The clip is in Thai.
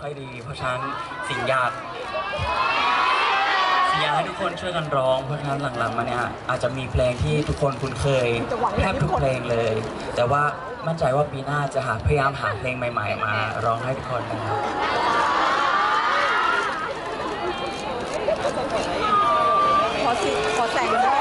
ค่อยดี เพราะฉะนั้นสิ่งยากสิ่งอยากให้ทุกคนช่วยกันร้อง เพราะฉะนั้นหลังๆมาเนี่ยอาจจะมีเพลงที่ทุกคนคุ้นเคยแทบทุกเพลงเลย แต่ว่ามั่นใจว่าปีหน้าจะหาพยายามหาเพลงใหม่ ๆ มาร้องให้ทุกคนนะครับขอสิขอแสงด้